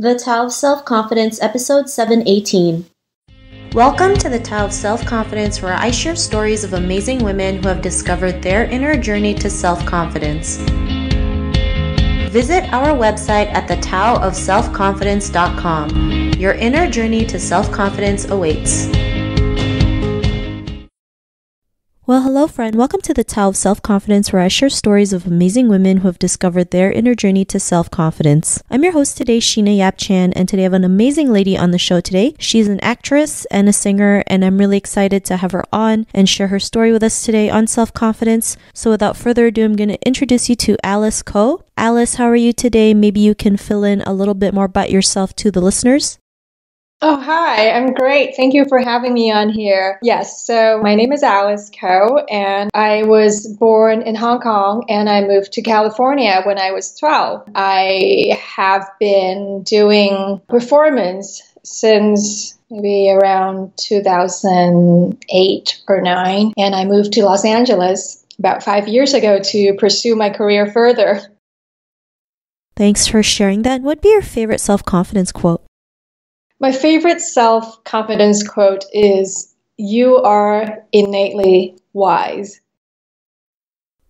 The Tao of Self Confidence, episode 718. Welcome to the Tao of Self Confidence, where I share stories of amazing women who have discovered their inner journey to self confidence. Visit our website at thetaoofselfconfidence.com. Your inner journey to self confidence awaits. Well, hello, friend. Welcome to the Tao of Self Confidence, where I share stories of amazing women who have discovered their inner journey to self confidence. I'm your host today, Sheena Yap Chan, and today I have an amazing lady on the show today. She's an actress and a singer, and I'm really excited to have her on and share her story with us today on self confidence. So, without further ado, I'm going to introduce you to Alice Ko. Alice, how are you today? Maybe you can fill in a little bit more about yourself to the listeners. Oh, hi. I'm great. Thank you for having me on here. Yes. So my name is Alice Ko and I was born in Hong Kong and I moved to California when I was 12. I have been doing performance since maybe around 2008 or 9 and I moved to Los Angeles about 5 years ago to pursue my career further. Thanks for sharing that. What'd be your favorite self-confidence quote? My favorite self confidence quote is You are innately wise.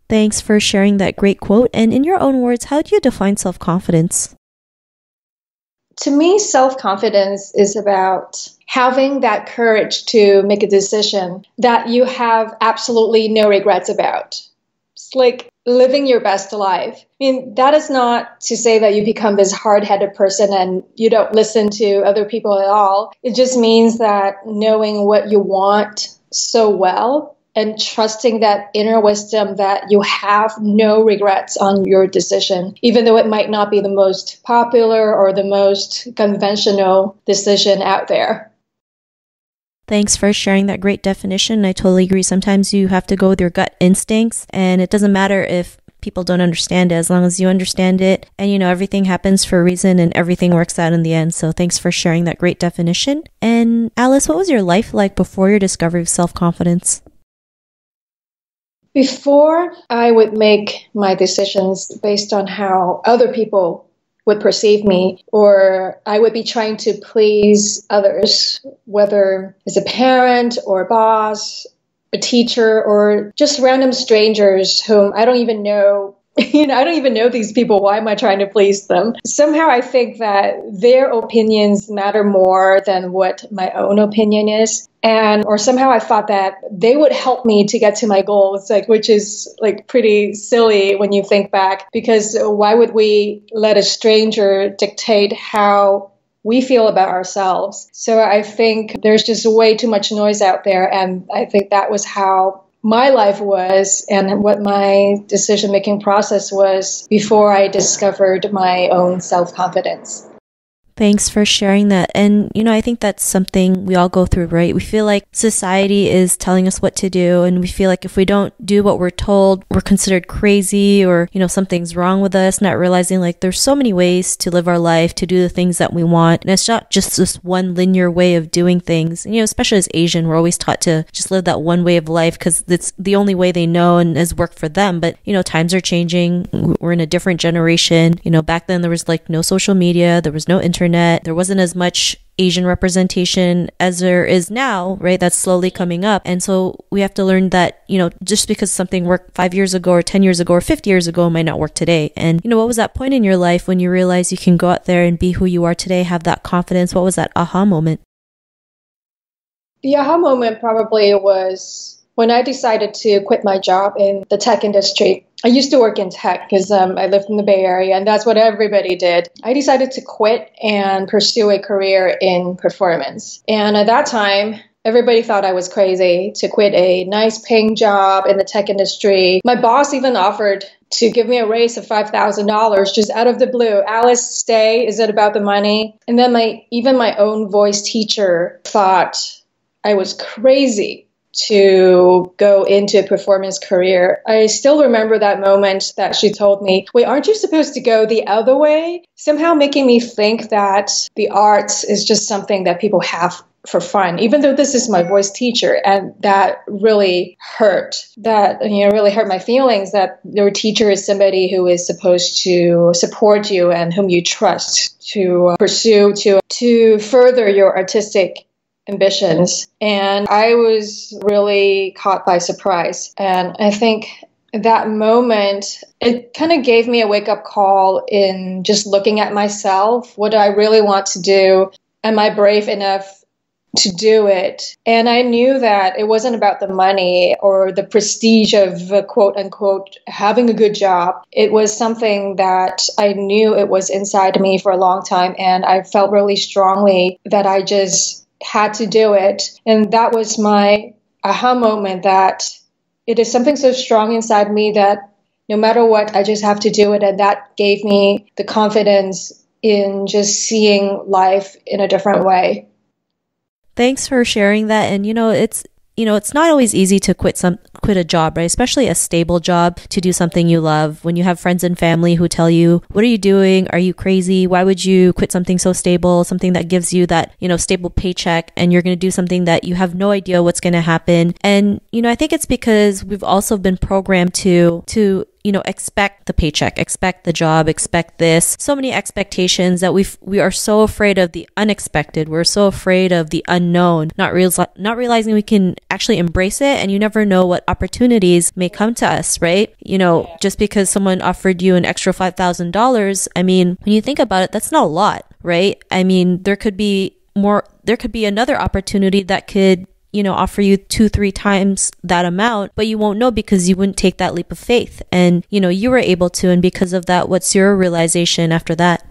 Thanks for sharing that great quote. And in your own words, how do you define self confidence? To me, self confidence is about having that courage to make a decision that you have absolutely no regrets about. It's like living your best life. I mean, that is not to say that you become this hard headed person and you don't listen to other people at all. It just means that knowing what you want so well and trusting that inner wisdom that you have no regrets on your decision, even though it might not be the most popular or the most conventional decision out there. Thanks for sharing that great definition. I totally agree. Sometimes you have to go with your gut instincts, and it doesn't matter if people don't understand it as long as you understand it. And you know, everything happens for a reason and everything works out in the end. So thanks for sharing that great definition. And Alice, what was your life like before your discovery of self confidence? Before I would make my decisions based on how other people would perceive me, or I would be trying to please others, whether as a parent or a boss, a teacher, or just random strangers whom I don't even know you know, I don't even know these people. Why am I trying to please them? Somehow I think that their opinions matter more than what my own opinion is. And, or somehow I thought that they would help me to get to my goals, like, which is like pretty silly when you think back, because why would we let a stranger dictate how we feel about ourselves? So I think there's just way too much noise out there. And I think that was how my life was and what my decision making process was before I discovered my own self confidence. Thanks for sharing that. And, you know, I think that's something we all go through, right? We feel like society is telling us what to do. And we feel like if we don't do what we're told, we're considered crazy or, you know, something's wrong with us, not realizing like there's so many ways to live our life, to do the things that we want. And it's not just this one linear way of doing things. And, you know, especially as Asian, we're always taught to just live that one way of life because it's the only way they know and has worked for them. But, you know, times are changing. We're in a different generation. You know, back then there was like no social media, there was no internet internet. There wasn't as much Asian representation as there is now, right? That's slowly coming up. And so we have to learn that, you know, just because something worked five years ago or 10 years ago or 50 years ago might not work today. And, you know, what was that point in your life when you realized you can go out there and be who you are today, have that confidence? What was that aha moment? The aha moment probably was when I decided to quit my job in the tech industry. I used to work in tech because um, I lived in the Bay Area, and that's what everybody did. I decided to quit and pursue a career in performance. And at that time, Everybody thought I was crazy to quit a nice paying job in the tech industry. My boss even offered to give me a raise of $5,000 just out of the blue. Alice, stay. Is it about the money? And then my even my own voice teacher thought I was crazy to go into a performance career. I still remember that moment that she told me, Wait, aren't you supposed to go the other way? Somehow making me think that the arts is just something that people have for fun, even though this is my voice teacher. And that really hurt. That, you know, really hurt my feelings that your teacher is somebody who is supposed to support you and whom you trust to pursue, to, to further your artistic ambitions. And I was really caught by surprise. And I think that moment, it kind of gave me a wake up call in just looking at myself. What do I really want to do? Am I brave enough to do it. And I knew that it wasn't about the money or the prestige of uh, quote unquote having a good job. It was something that I knew it was inside me for a long time. And I felt really strongly that I just had to do it. And that was my aha moment that it is something so strong inside me that no matter what, I just have to do it. And that gave me the confidence in just seeing life in a different way. Thanks for sharing that. And you know, it's you know, it's not always easy to quit some quit a job, right? Especially a stable job to do something you love. When you have friends and family who tell you, "What are you doing? Are you crazy? Why would you quit something so stable, something that gives you that, you know, stable paycheck and you're going to do something that you have no idea what's going to happen?" And you know, I think it's because we've also been programmed to to you know, expect the paycheck, expect the job, expect this. So many expectations that we we are so afraid of the unexpected. We're so afraid of the unknown, not real, not realizing we can actually embrace it. And you never know what opportunities may come to us, right? You know, just because someone offered you an extra five thousand dollars, I mean, when you think about it, that's not a lot, right? I mean, there could be more. There could be another opportunity that could you know, offer you two, three times that amount, but you won't know because you wouldn't take that leap of faith. And, you know, you were able to. And because of that, what's your realization after that?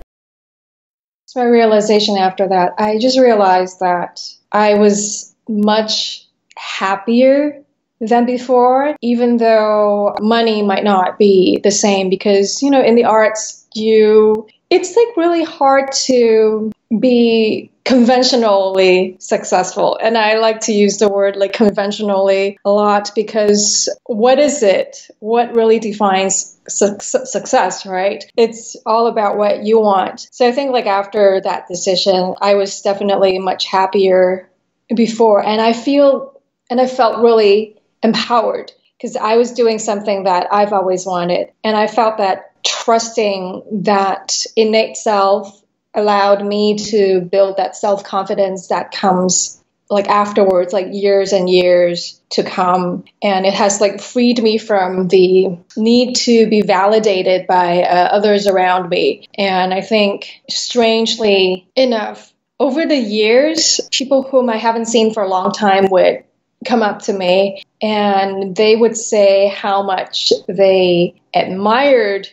So, my realization after that, I just realized that I was much happier than before, even though money might not be the same because, you know, in the arts, you, it's like really hard to be conventionally successful. And I like to use the word like conventionally a lot because what is it? What really defines su- success, right? It's all about what you want. So I think like after that decision, I was definitely much happier before. And I feel, and I felt really empowered because I was doing something that I've always wanted. And I felt that trusting that innate self allowed me to build that self confidence that comes like afterwards, like years and years to come. And it has like freed me from the need to be validated by uh, others around me. And I think, strangely enough, over the years, people whom I haven't seen for a long time would come up to me and they would say how much they admired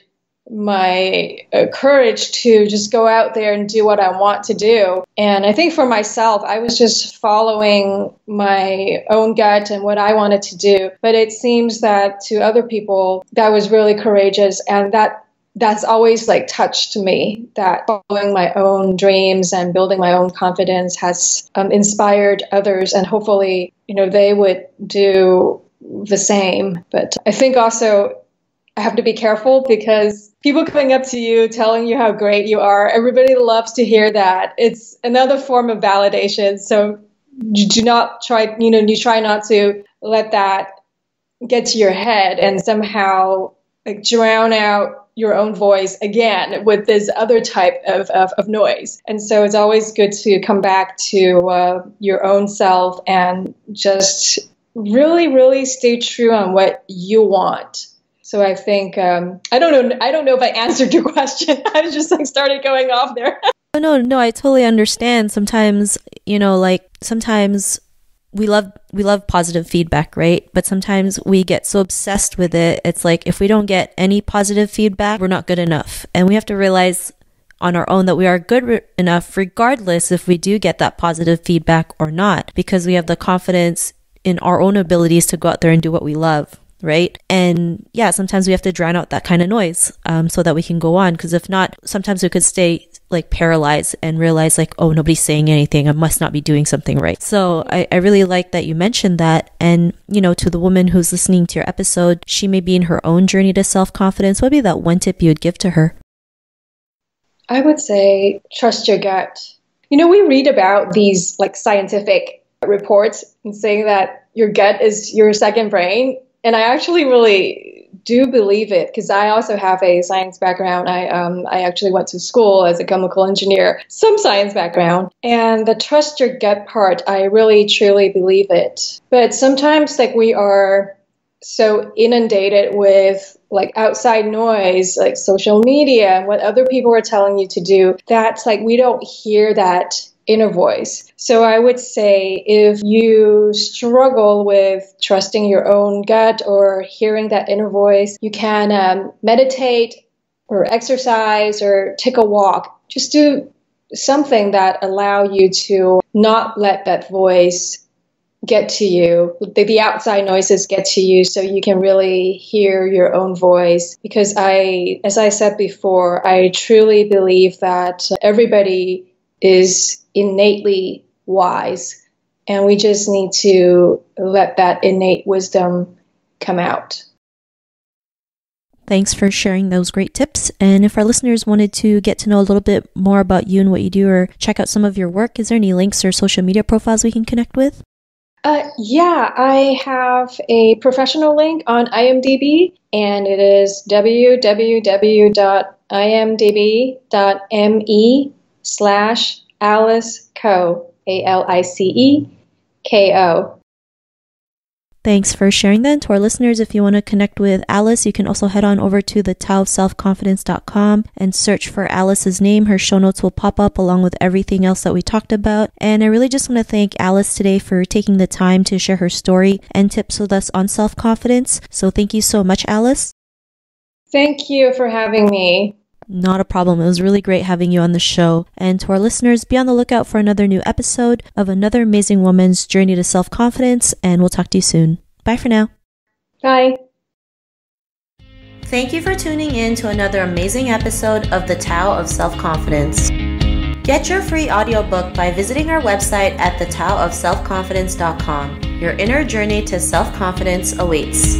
my uh, courage to just go out there and do what I want to do. And I think for myself, I was just following my own gut and what I wanted to do. But it seems that to other people, that was really courageous. And that that's always like touched me that following my own dreams and building my own confidence has um, inspired others and hopefully you know they would do the same but i think also I have to be careful because people coming up to you telling you how great you are, everybody loves to hear that. It's another form of validation. So you do not try, you know, you try not to let that get to your head and somehow like drown out your own voice again with this other type of, of, of noise. And so it's always good to come back to uh, your own self and just really, really stay true on what you want so I think um, I don't know. I don't know if I answered your question. I just like started going off there. Oh, no, no, I totally understand. Sometimes you know, like sometimes we love we love positive feedback, right? But sometimes we get so obsessed with it. It's like if we don't get any positive feedback, we're not good enough, and we have to realize on our own that we are good re- enough regardless if we do get that positive feedback or not because we have the confidence in our own abilities to go out there and do what we love right? And yeah, sometimes we have to drown out that kind of noise um, so that we can go on. Because if not, sometimes we could stay like paralyzed and realize like, oh, nobody's saying anything. I must not be doing something right. So I, I really like that you mentioned that. And, you know, to the woman who's listening to your episode, she may be in her own journey to self confidence. What would be that one tip you would give to her? I would say trust your gut. You know, we read about these like scientific reports and saying that your gut is your second brain. And I actually really do believe it because I also have a science background. I um, I actually went to school as a chemical engineer, some science background, and the trust your gut part, I really truly believe it. But sometimes like we are so inundated with like outside noise, like social media and what other people are telling you to do, that's like we don't hear that inner voice. So I would say if you struggle with trusting your own gut or hearing that inner voice, you can um, meditate or exercise or take a walk. Just do something that allow you to not let that voice get to you, the, the, outside noises get to you so you can really hear your own voice. Because I, as I said before, I truly believe that everybody is innately wise and we just need to let that innate wisdom come out. Thanks for sharing those great tips. And if our listeners wanted to get to know a little bit more about you and what you do or check out some of your work, is there any links or social media profiles we can connect with? Uh, yeah, I have a professional link on IMDb, and it is www.imdb.me slash Alice Ko. A L I C E K O. Thanks for sharing that. to our listeners, if you want to connect with Alice, you can also head on over to the taoofselfconfidence.com and search for Alice's name. Her show notes will pop up along with everything else that we talked about. And I really just want to thank Alice today for taking the time to share her story and tips with us on self confidence. So thank you so much, Alice. Thank you for having me. Not a problem. It was really great having you on the show. And to our listeners, be on the lookout for another new episode of another amazing woman's journey to self confidence. And we'll talk to you soon. Bye for now. Bye. Thank you for tuning in to another amazing episode of The Tao of Self Confidence. Get your free audiobook by visiting our website at thetaoofselfconfidence.com. Your inner journey to self confidence awaits.